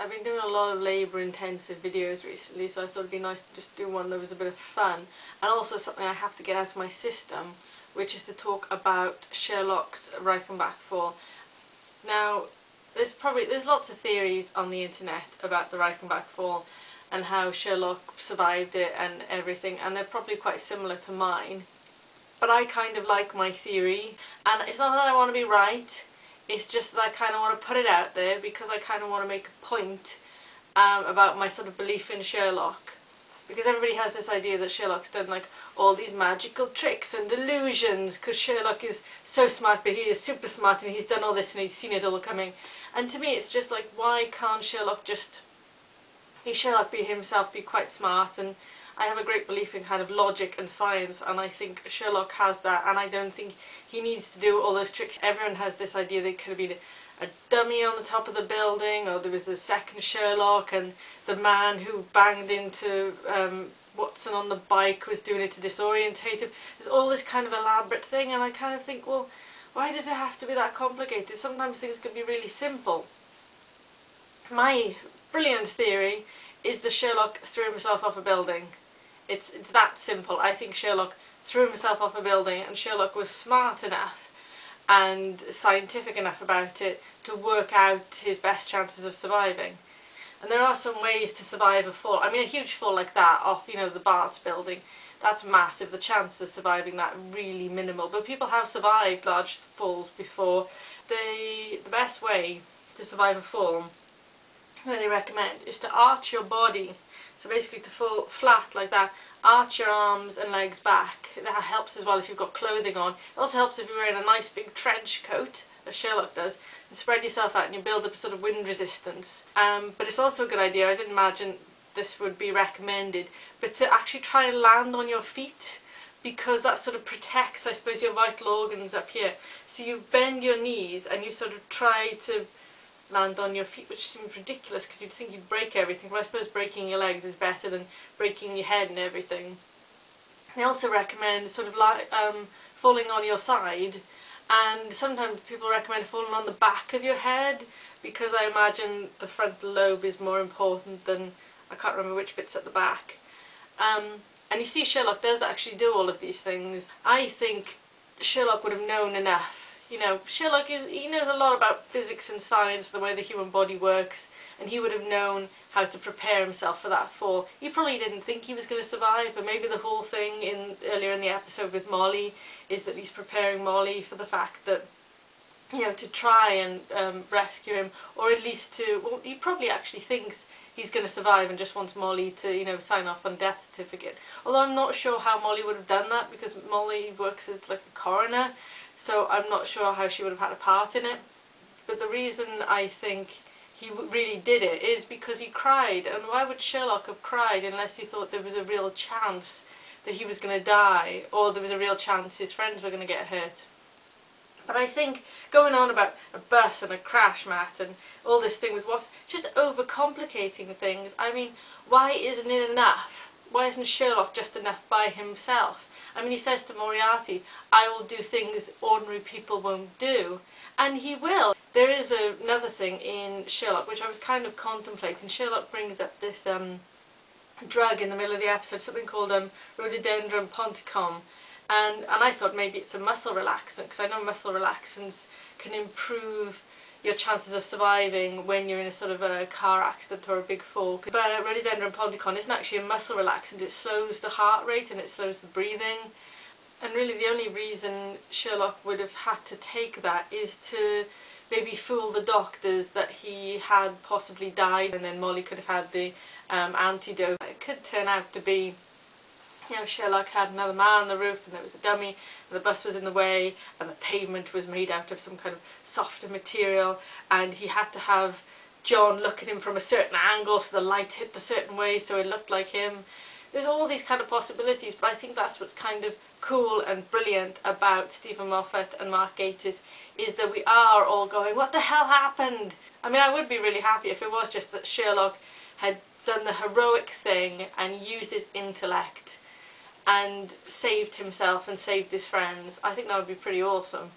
I've been doing a lot of labour intensive videos recently so I thought it'd be nice to just do one that was a bit of fun and also something I have to get out of my system which is to talk about Sherlock's Reichenbach fall. Now there's probably there's lots of theories on the internet about the Reichenbach fall and how Sherlock survived it and everything and they're probably quite similar to mine but I kind of like my theory and it's not that I want to be right it's just that I kind of want to put it out there because I kind of want to make a point um, about my sort of belief in Sherlock. Because everybody has this idea that Sherlock's done like all these magical tricks and illusions because Sherlock is so smart but he is super smart and he's done all this and he's seen it all coming. And to me it's just like why can't Sherlock just... He Sherlock be himself be quite smart and I have a great belief in kind of logic and science and I think Sherlock has that and I don't think he needs to do all those tricks. Everyone has this idea that it could have been a dummy on the top of the building or there was a second Sherlock and the man who banged into um, Watson on the bike was doing it to disorientate him. There's all this kind of elaborate thing and I kind of think, well, why does it have to be that complicated? Sometimes things can be really simple. My brilliant theory is the Sherlock threw himself off a building. It's, it's that simple. I think Sherlock threw himself off a building and Sherlock was smart enough and scientific enough about it to work out his best chances of surviving. And there are some ways to survive a fall. I mean, a huge fall like that off, you know, the Barts building, that's massive. The chances of surviving that really minimal. But people have survived large falls before. The, the best way to survive a fall, they recommend, is to arch your body so basically to fall flat like that, arch your arms and legs back. That helps as well if you've got clothing on. It also helps if you're wearing a nice big trench coat, as Sherlock does, and spread yourself out and you build up a sort of wind resistance. Um, but it's also a good idea, I didn't imagine this would be recommended, but to actually try and land on your feet because that sort of protects, I suppose, your vital organs up here. So you bend your knees and you sort of try to land on your feet, which seems ridiculous because you'd think you'd break everything, but I suppose breaking your legs is better than breaking your head and everything. They also recommend sort of like um, falling on your side, and sometimes people recommend falling on the back of your head because I imagine the frontal lobe is more important than, I can't remember which bit's at the back. Um, and you see Sherlock does actually do all of these things. I think Sherlock would have known enough you know, Sherlock is, he knows a lot about physics and science, the way the human body works, and he would have known how to prepare himself for that fall. He probably didn't think he was going to survive, but maybe the whole thing in earlier in the episode with Molly is that he's preparing Molly for the fact that, you know, to try and um, rescue him, or at least to, well, he probably actually thinks he's going to survive and just wants Molly to, you know, sign off on death certificate. Although I'm not sure how Molly would have done that because Molly works as like a coroner, so I'm not sure how she would have had a part in it. But the reason I think he really did it is because he cried. And why would Sherlock have cried unless he thought there was a real chance that he was going to die or there was a real chance his friends were going to get hurt? But I think going on about a bus and a crash mat and all this thing with what's just overcomplicating things. I mean, why isn't it enough? Why isn't Sherlock just enough by himself? I mean, he says to Moriarty, I will do things ordinary people won't do. And he will. There is a, another thing in Sherlock, which I was kind of contemplating. Sherlock brings up this um, drug in the middle of the episode, something called um, rhododendron ponticum. And, and I thought maybe it's a muscle relaxant, because I know muscle relaxants can improve your chances of surviving when you're in a sort of a car accident or a big fall. But rhododendron ponticum isn't actually a muscle relaxant, it slows the heart rate and it slows the breathing. And really the only reason Sherlock would have had to take that is to maybe fool the doctors that he had possibly died and then Molly could have had the um, antidote. It could turn out to be Sherlock had another man on the roof and there was a dummy and the bus was in the way and the pavement was made out of some kind of softer material and he had to have John look at him from a certain angle so the light hit the certain way so it looked like him. There's all these kind of possibilities but I think that's what's kind of cool and brilliant about Steven Moffat and Mark Gatiss is that we are all going, what the hell happened? I mean I would be really happy if it was just that Sherlock had done the heroic thing and used his intellect and saved himself and saved his friends, I think that would be pretty awesome.